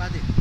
Pati.